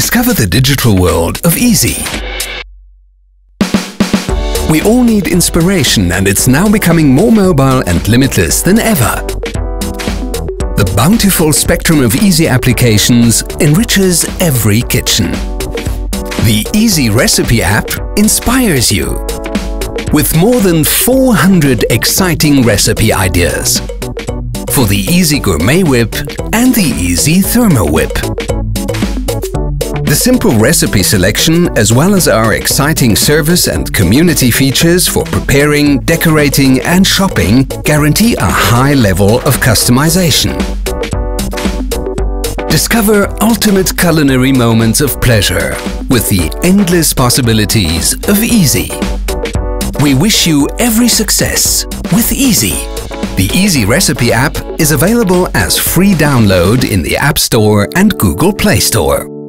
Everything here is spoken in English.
Discover the digital world of iSi. We all need inspiration and it's now becoming more mobile and limitless than ever. The bountiful spectrum of iSi applications enriches every kitchen. The iSi Recipe app inspires you with more than 400 exciting recipe ideas for the iSi Gourmet Whip and the iSi Thermo Whip. The simple recipe selection as well as our exciting service and community features for preparing, decorating and shopping guarantee a high level of customization. Discover ultimate culinary moments of pleasure with the endless possibilities of iSi. We wish you every success with iSi. The iSi Recipe app is available as free download in the App Store and Google Play Store.